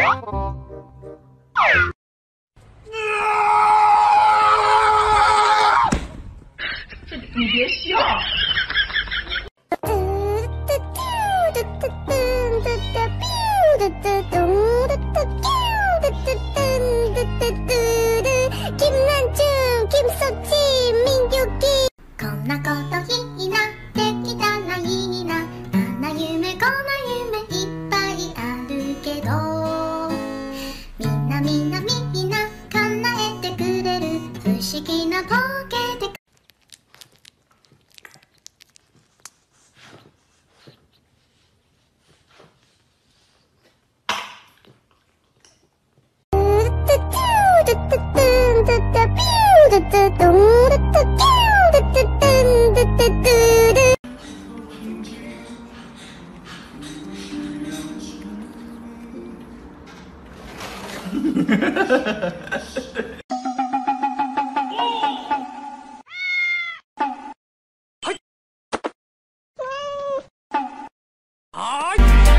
Oh. はい。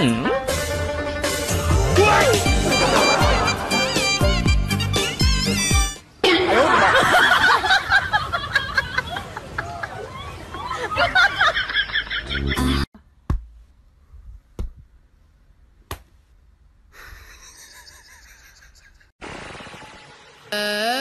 Ừ. Uh...